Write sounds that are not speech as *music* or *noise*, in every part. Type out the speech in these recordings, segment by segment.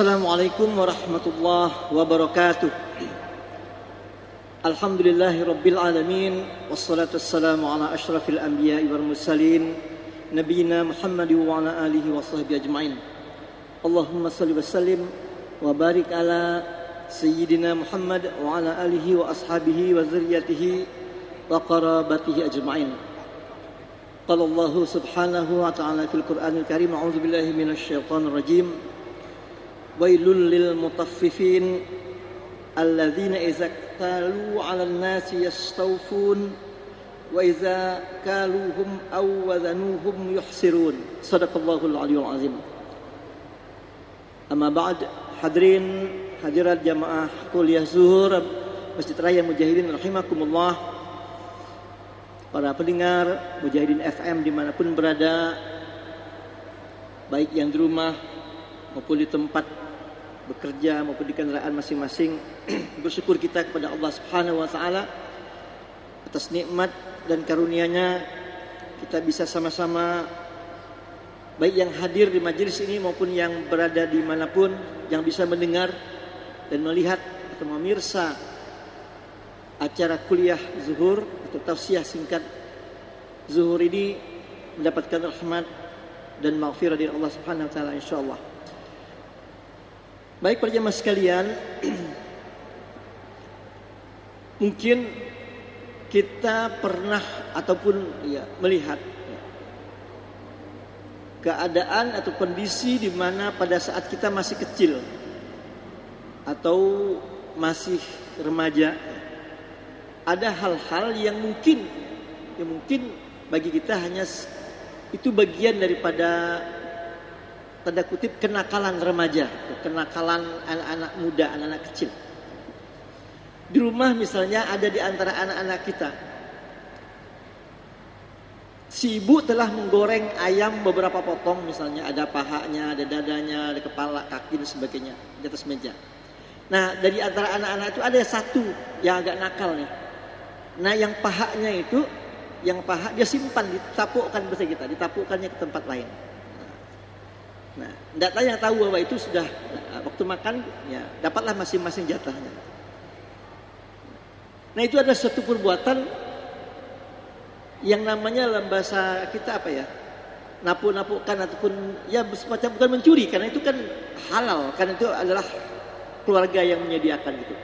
السلام عليكم ورحمة الله وبركاته. الحمد لله رب العالمين والصلاة والسلام على أشرف الأنبياء والمرسلين نبينا محمد وعلى آله وصحبه أجمعين. اللهم صل وسلم وبارك على سيدنا محمد وعلى آله وأصحابه وذريته وقرابته أجمعين. قال الله سبحانه وتعالى في القرآن الكريم أعوذ بالله من الشيطان الرجيم. wailul lil mutaffifin alladzina idza talu nasi yastawfun wa idza kaluhum aw yuhsirun. Sadaqallahul aliyul azim. Amma ba'd hadirin hadirat jamaah kuliah zuhur Masjid Raya Mujahidin rahimakumullah. Para pendengar Mujahidin FM di mana pun berada baik yang di rumah maupun di tempat bekerja maupun di kendaraan masing-masing *clears throat* bersyukur kita kepada Allah Subhanahu wa taala atas nikmat dan karunia-Nya kita bisa sama-sama baik yang hadir di majelis ini maupun yang berada di mana pun yang bisa mendengar dan melihat atau memirsa acara kuliah zuhur atau tausiah singkat zuhur ini mendapatkan rahmat dan maghfirah dari Allah Subhanahu wa taala insyaallah. Baik para jemaah sekalian, *clears throat* mungkin kita pernah ataupun ya melihat ya, keadaan atau kondisi di mana pada saat kita masih kecil atau masih remaja ada hal-hal yang mungkin yang mungkin bagi kita hanya itu bagian daripada tanda kutip kenakalan remaja, kenakalan anak-anak muda, anak-anak kecil. Di rumah misalnya ada di antara anak-anak kita. Si ibu telah menggoreng ayam beberapa potong misalnya ada pahanya, ada dadanya, ada kepala, kaki dan sebagainya di atas meja. Nah dari antara anak-anak itu ada satu yang agak nakal nih. Nah yang pahanya itu, yang paha dia simpan ditapukkan bahasa kita, ditapukkannya ke tempat lain. Nah, tahu yang tahu bahwa itu sudah nah, waktu makan ya dapatlah masing-masing jatahnya. Nah itu ada satu perbuatan yang namanya dalam bahasa kita apa ya napuk-napukkan ataupun ya semacam bukan mencuri karena itu kan halal karena itu adalah keluarga yang menyediakan itu.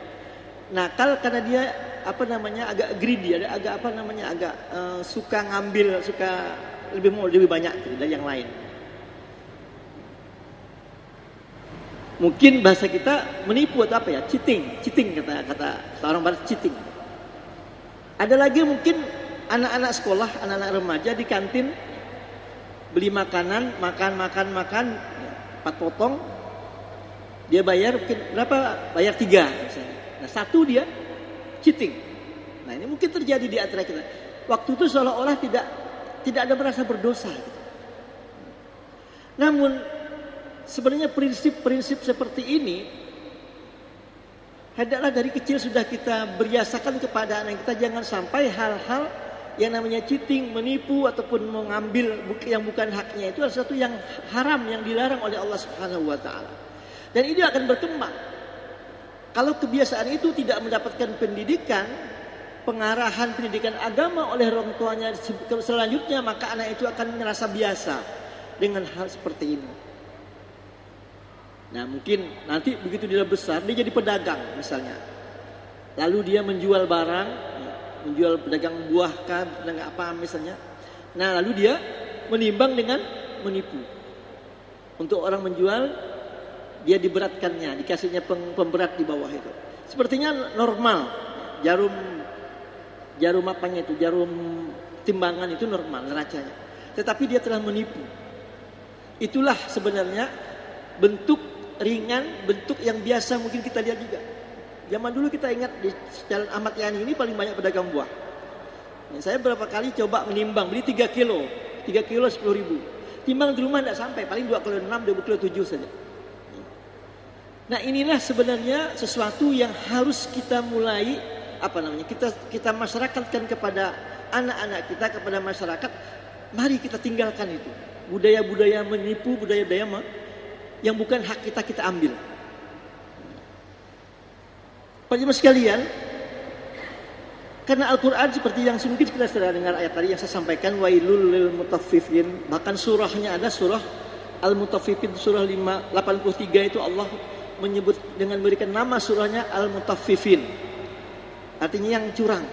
Nakal karena dia apa namanya agak greedy ada agak apa namanya agak uh, suka ngambil suka lebih mau lebih banyak gitu, dari yang lain. Mungkin bahasa kita menipu atau apa ya? Cheating, cheating kata kata orang barat cheating. Ada lagi mungkin anak-anak sekolah, anak-anak remaja di kantin beli makanan, makan makan makan empat potong, dia bayar mungkin berapa? Bayar tiga misalnya. Nah satu dia cheating. Nah ini mungkin terjadi di antara kita. Waktu itu seolah-olah tidak tidak ada merasa berdosa. Gitu. Namun sebenarnya prinsip-prinsip seperti ini hendaklah dari kecil sudah kita biasakan kepada anak kita jangan sampai hal-hal yang namanya cheating, menipu ataupun mengambil yang bukan haknya itu adalah sesuatu yang haram yang dilarang oleh Allah Subhanahu wa taala. Dan ini akan berkembang. Kalau kebiasaan itu tidak mendapatkan pendidikan, pengarahan pendidikan agama oleh orang tuanya selanjutnya maka anak itu akan merasa biasa dengan hal seperti ini. Nah mungkin nanti begitu dia besar dia jadi pedagang misalnya. Lalu dia menjual barang, menjual pedagang buah kan, pedagang apa misalnya. Nah lalu dia menimbang dengan menipu. Untuk orang menjual dia diberatkannya, dikasihnya pemberat di bawah itu. Sepertinya normal. Jarum jarum apanya itu, jarum timbangan itu normal neracanya. Tetapi dia telah menipu. Itulah sebenarnya bentuk ringan, bentuk yang biasa mungkin kita lihat juga. Zaman dulu kita ingat di Jalan Ahmad Yani ini paling banyak pedagang buah. Nah, saya berapa kali coba menimbang, beli 3 kilo, 3 kilo 10 ribu. Timbang di rumah tidak sampai, paling 2 kilo 6, 2 kilo 7 saja. Nah inilah sebenarnya sesuatu yang harus kita mulai apa namanya kita kita masyarakatkan kepada anak-anak kita kepada masyarakat mari kita tinggalkan itu budaya-budaya menipu budaya-budaya yang bukan hak kita kita ambil. Para sekalian, karena Al-Quran seperti yang mungkin kita sudah dengar ayat tadi yang saya sampaikan wailul lil mutaffifin. Bahkan surahnya ada surah Al-Mutaffifin surah 5, 83 itu Allah menyebut dengan memberikan nama surahnya Al-Mutaffifin. Artinya yang curang.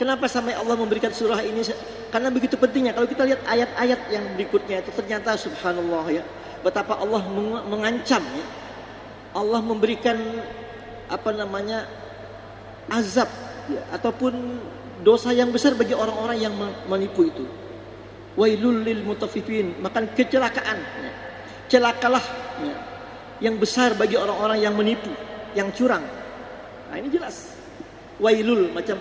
Kenapa sampai Allah memberikan surah ini? Karena begitu pentingnya. Kalau kita lihat ayat-ayat yang berikutnya itu ternyata subhanallah ya betapa Allah mengancam ya Allah memberikan apa namanya azab ya, ataupun dosa yang besar bagi orang-orang yang menipu itu. Wailul lil mutaffifin, makan kecelakaan. Ya. Celakalah ya, yang besar bagi orang-orang yang menipu, yang curang. Nah, ini jelas. Wailul macam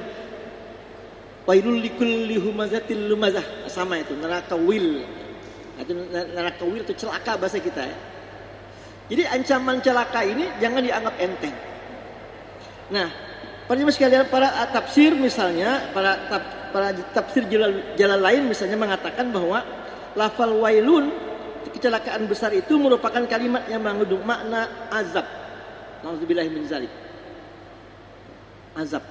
wailul likulli humazatil lumazah sama itu neraka wil. Itu neraka wil itu celaka bahasa kita ya. Jadi ancaman celaka ini jangan dianggap enteng. Nah, Para sekalian, para tafsir misalnya, para para tafsir jalan, jalan lain misalnya mengatakan bahwa lafal wailun kecelakaan besar itu merupakan kalimat yang mengandung makna azab. Nauzubillahi min zalik. Azab.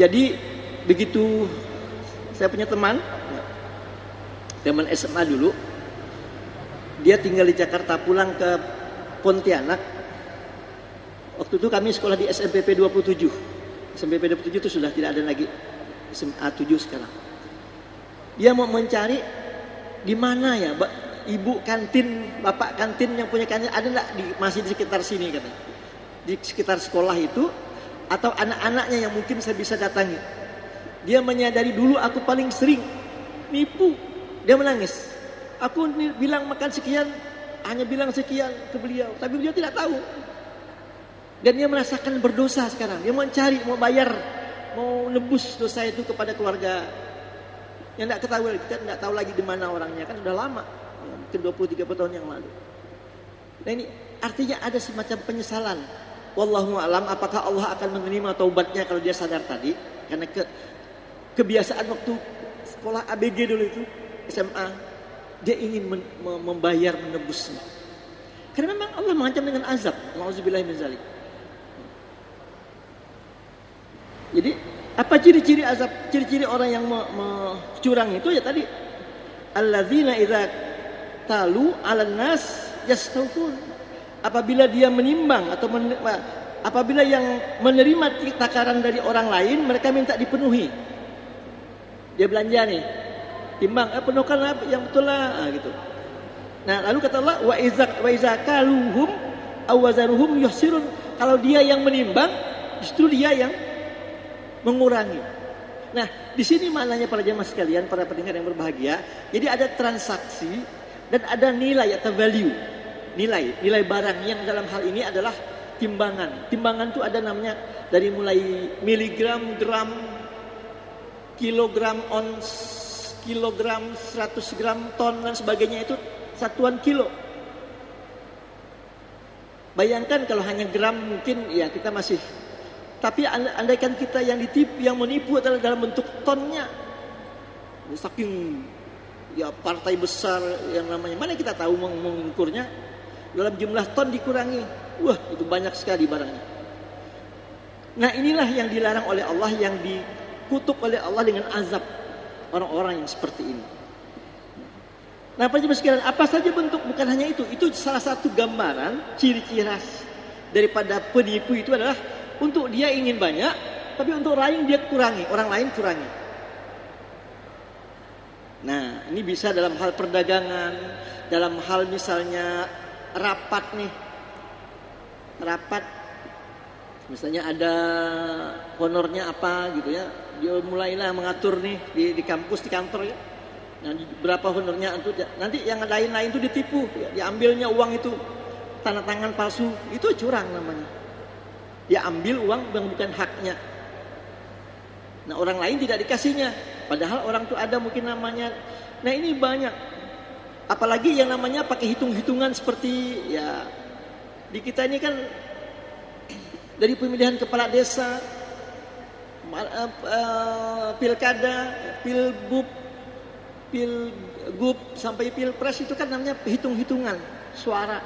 Jadi begitu saya punya teman teman SMA dulu dia tinggal di Jakarta pulang ke Pontianak Waktu itu kami sekolah di SMPP 27. SMPP 27 itu sudah tidak ada lagi SMA 7 sekarang. Dia mau mencari di mana ya, ibu kantin, bapak kantin yang punya kantin ada enggak di masih di sekitar sini katanya. Di sekitar sekolah itu atau anak-anaknya yang mungkin saya bisa datangi. Dia menyadari dulu aku paling sering nipu. Dia menangis. Aku bilang makan sekian, hanya bilang sekian ke beliau, tapi beliau tidak tahu. Dan dia merasakan berdosa sekarang. Dia mau cari, mau bayar, mau nebus dosa itu kepada keluarga. Yang tidak ketahui, kita tidak tahu lagi di mana orangnya. Kan sudah lama, mungkin 20-30 tahun yang lalu. Nah ini artinya ada semacam penyesalan. Wallahu alam apakah Allah akan menerima taubatnya kalau dia sadar tadi? Karena ke, kebiasaan waktu sekolah ABG dulu itu, SMA, dia ingin membayar menebusnya. Karena memang Allah mengancam dengan azab. Nauzubillah zalik. Jadi apa ciri-ciri azab, ciri-ciri orang yang me, curang itu ya tadi alladzina idza talu 'alan nas yastawfun. Apabila dia menimbang atau men, apabila yang menerima takaran dari orang lain mereka minta dipenuhi. Dia belanja nih. Timbang, eh penuhkan yang betul lah ah, gitu. Nah, lalu kata Allah wa iza wa iza kaluhum awazaruhum yuhsirun. Kalau dia yang menimbang, justru dia yang mengurangi. Nah, di sini maknanya para jemaah sekalian, para pendengar yang berbahagia. Jadi ada transaksi dan ada nilai atau value. Nilai, nilai barang yang dalam hal ini adalah timbangan. Timbangan itu ada namanya dari mulai miligram, gram, kilogram, ons, kilogram, 100 gram, ton dan sebagainya itu satuan kilo. Bayangkan kalau hanya gram mungkin ya kita masih tapi andaikan kita yang ditipu, yang menipu adalah dalam bentuk tonnya. Saking ya partai besar yang namanya mana kita tahu mengukurnya dalam jumlah ton dikurangi. Wah, itu banyak sekali barangnya. Nah, inilah yang dilarang oleh Allah yang dikutuk oleh Allah dengan azab orang-orang yang seperti ini. Nah, Pak sekalian, apa saja bentuk bukan hanya itu. Itu salah satu gambaran ciri-ciri daripada penipu itu adalah untuk dia ingin banyak, tapi untuk lain dia kurangi, orang lain kurangi. Nah, ini bisa dalam hal perdagangan, dalam hal misalnya rapat nih. Rapat misalnya ada honornya apa gitu ya. Dia mulailah mengatur nih di, di kampus, di kantor ya. Nah, berapa honornya itu nanti yang lain-lain itu ditipu, ya, diambilnya uang itu tanda tangan palsu, itu curang namanya. Dia ambil uang yang bukan haknya. Nah orang lain tidak dikasihnya. Padahal orang itu ada mungkin namanya. Nah ini banyak. Apalagi yang namanya pakai hitung-hitungan seperti ya di kita ini kan dari pemilihan kepala desa, uh, uh, pilkada, pilbub, pil GUP sampai pilpres itu kan namanya hitung-hitungan suara.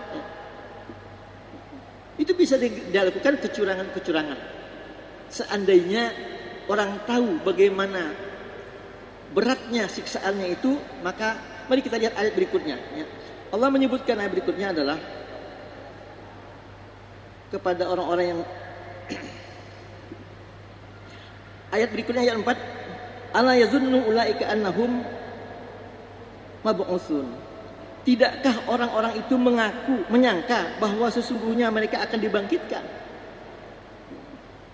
Itu bisa dilakukan kecurangan-kecurangan. Seandainya orang tahu bagaimana beratnya siksaannya itu, maka mari kita lihat ayat berikutnya. Ya. Allah menyebutkan ayat berikutnya adalah kepada orang-orang yang ayat berikutnya ayat 4 ala yazunnu ulaika annahum mab'usun tidakkah orang-orang itu mengaku menyangka bahwa sesungguhnya mereka akan dibangkitkan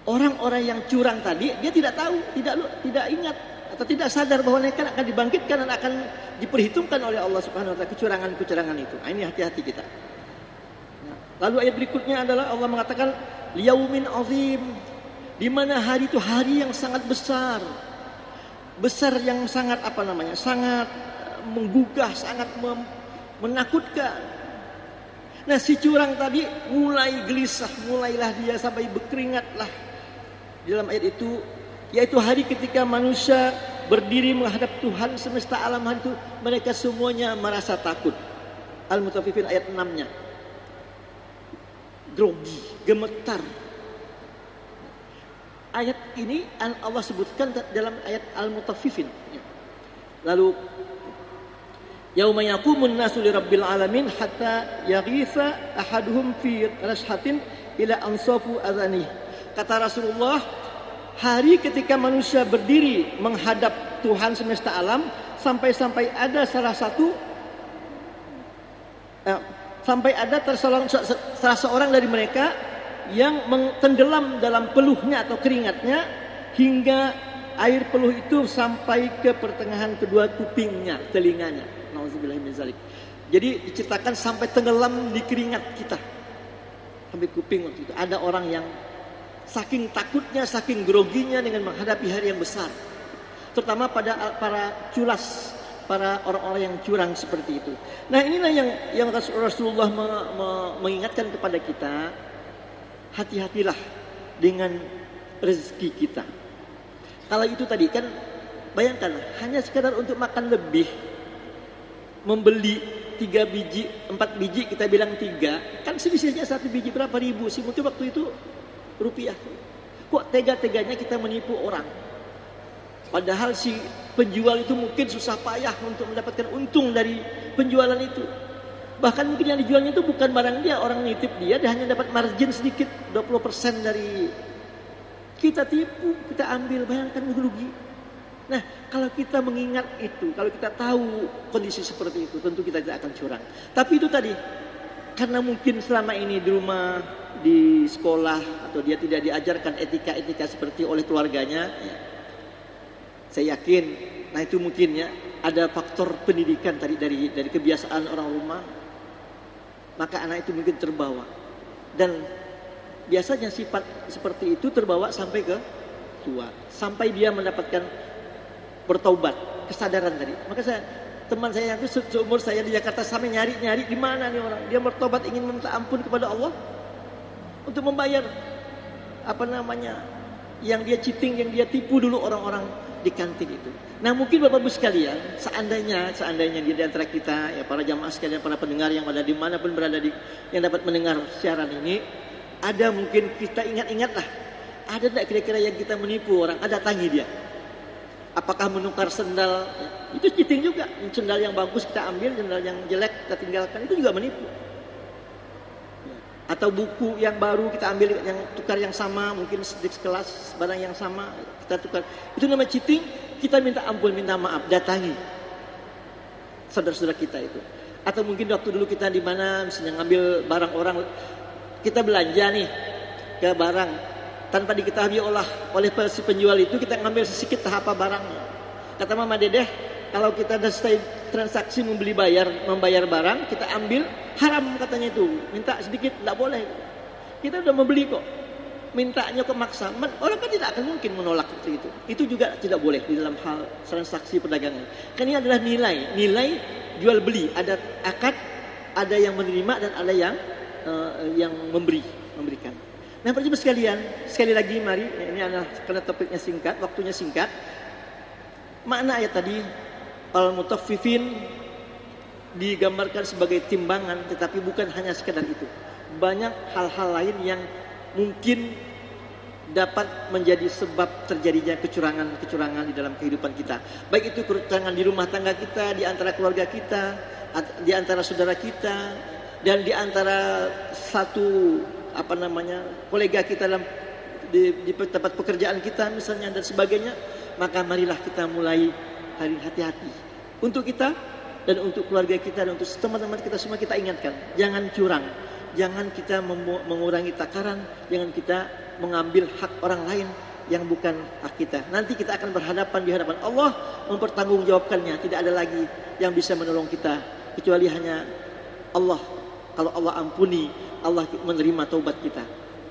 orang-orang yang curang tadi dia tidak tahu tidak tidak ingat atau tidak sadar bahwa mereka akan dibangkitkan dan akan diperhitungkan oleh Allah Subhanahu wa taala kecurangan-kecurangan itu. Nah, ini hati-hati kita. Lalu ayat berikutnya adalah Allah mengatakan liyaumin azim di mana hari itu hari yang sangat besar. Besar yang sangat apa namanya? Sangat eh, menggugah, sangat menakutkan. Nah, si curang tadi mulai gelisah, mulailah dia sampai berkeringatlah. Dalam ayat itu yaitu hari ketika manusia berdiri menghadap Tuhan semesta alam hari itu mereka semuanya merasa takut. Al-Mutaffifin ayat 6-nya grogi, gemetar. Ayat ini Allah sebutkan dalam ayat Al-Mutaffifin. Lalu Yauma yaqumun nasu li rabbil alamin hatta yaghitha ahaduhum fi rashatin ila ansafu adhani. Kata Rasulullah, hari ketika manusia berdiri menghadap Tuhan semesta alam sampai-sampai ada salah satu eh, sampai ada tersolong salah seorang dari mereka yang tenggelam dalam peluhnya atau keringatnya hingga air peluh itu sampai ke pertengahan kedua kupingnya, telinganya. Jadi diceritakan sampai tenggelam di keringat kita. Sampai kuping waktu itu. Ada orang yang saking takutnya, saking groginya dengan menghadapi hari yang besar. Terutama pada para culas para orang-orang yang curang seperti itu. Nah inilah yang yang Rasulullah me, me, mengingatkan kepada kita, hati-hatilah dengan rezeki kita. Kalau itu tadi kan, bayangkan hanya sekadar untuk makan lebih, membeli tiga biji, empat biji kita bilang tiga, kan selisihnya satu biji berapa ribu sih? Mungkin waktu itu rupiah. Kok tega-teganya kita menipu orang? Padahal si penjual itu mungkin susah payah untuk mendapatkan untung dari penjualan itu. Bahkan mungkin yang dijualnya itu bukan barang dia, orang nitip dia, dia hanya dapat margin sedikit, 20% dari kita tipu, kita ambil, bayangkan rugi. Nah, kalau kita mengingat itu, kalau kita tahu kondisi seperti itu, tentu kita tidak akan curang. Tapi itu tadi, karena mungkin selama ini di rumah, di sekolah, atau dia tidak diajarkan etika-etika seperti oleh keluarganya, ya, saya yakin, nah itu mungkin ya ada faktor pendidikan tadi dari dari kebiasaan orang rumah, maka anak itu mungkin terbawa dan biasanya sifat seperti itu terbawa sampai ke tua, sampai dia mendapatkan bertaubat, kesadaran tadi. Maka saya teman saya itu seumur saya di Jakarta sampai nyari-nyari di mana nih orang. Dia bertobat ingin minta ampun kepada Allah untuk membayar apa namanya yang dia cheating, yang dia tipu dulu orang-orang di kantin itu. Nah mungkin Bapak Ibu sekalian, seandainya seandainya di antara kita, ya para jamaah sekalian, para pendengar yang ada di mana pun berada di yang dapat mendengar siaran ini, ada mungkin kita ingat-ingatlah, ada tidak kira-kira yang kita menipu orang, ada tangi dia. Apakah menukar sendal? Ya, itu cheating juga. Sendal yang bagus kita ambil, sendal yang jelek kita tinggalkan, itu juga menipu. Atau buku yang baru kita ambil yang tukar yang sama, mungkin sedikit kelas barang yang sama, kita tukar. Itu nama cheating, kita minta ampun, minta maaf, datangi saudara-saudara kita itu. Atau mungkin waktu dulu kita di mana misalnya ngambil barang orang, kita belanja nih ke barang tanpa diketahui olah oleh si penjual itu kita ngambil sedikit tahap barangnya. Kata Mama Dedeh, kalau kita ada transaksi membeli bayar membayar barang, kita ambil haram katanya itu, minta sedikit tidak boleh. Kita udah membeli kok, mintanya ke maksa, orang kan tidak akan mungkin menolak seperti itu. Itu juga tidak boleh di dalam hal transaksi perdagangan. Karena ini adalah nilai, nilai jual beli. Ada akad, ada yang menerima dan ada yang uh, yang memberi, memberikan. Nah, percaya sekalian, sekali lagi mari ini adalah karena topiknya singkat, waktunya singkat. Makna ayat tadi Al-mutaffifin digambarkan sebagai timbangan tetapi bukan hanya sekedar itu. Banyak hal-hal lain yang mungkin dapat menjadi sebab terjadinya kecurangan-kecurangan di dalam kehidupan kita. Baik itu kecurangan di rumah tangga kita, di antara keluarga kita, di antara saudara kita, dan di antara satu apa namanya kolega kita dalam di, di tempat pekerjaan kita misalnya dan sebagainya, maka marilah kita mulai hari hati-hati untuk kita dan untuk keluarga kita dan untuk teman-teman kita semua kita ingatkan, jangan curang, jangan kita mengurangi takaran, jangan kita mengambil hak orang lain yang bukan hak kita. Nanti kita akan berhadapan di hadapan Allah mempertanggungjawabkannya. Tidak ada lagi yang bisa menolong kita kecuali hanya Allah. Kalau Allah ampuni, Allah menerima taubat kita.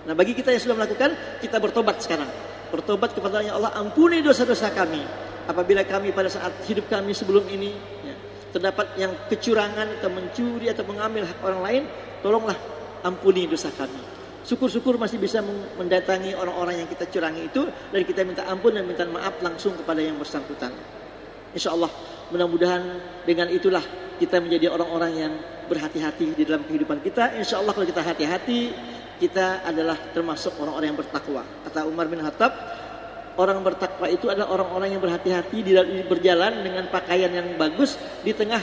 Nah, bagi kita yang sudah melakukan, kita bertobat sekarang. Bertobat kepada Allah, ampuni dosa-dosa kami. Apabila kami pada saat hidup kami sebelum ini ya, terdapat yang kecurangan atau mencuri atau mengambil hak orang lain, tolonglah ampuni dosa kami. Syukur-syukur masih bisa mendatangi orang-orang yang kita curangi itu dan kita minta ampun dan minta maaf langsung kepada yang bersangkutan. Insya Allah mudah-mudahan dengan itulah kita menjadi orang-orang yang berhati-hati di dalam kehidupan kita. Insya Allah kalau kita hati-hati kita adalah termasuk orang-orang yang bertakwa. Kata Umar bin Khattab, orang bertakwa itu adalah orang-orang yang berhati-hati di berjalan dengan pakaian yang bagus di tengah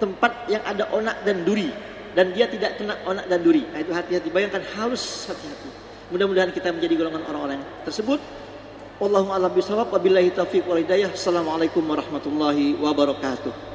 tempat yang ada onak dan duri dan dia tidak kena onak dan duri. Nah, itu hati-hati. Bayangkan harus hati-hati. Mudah-mudahan kita menjadi golongan orang-orang tersebut. Wallahu a'lam bishawab. Wabillahi taufiq wal hidayah. Assalamualaikum warahmatullahi wabarakatuh.